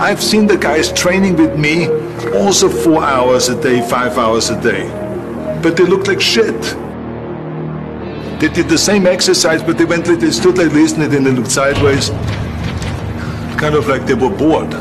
I've seen the guys training with me also four hours a day, five hours a day. But they looked like shit. They did the same exercise, but they went they stood like this and then they looked sideways. Kind of like they were bored.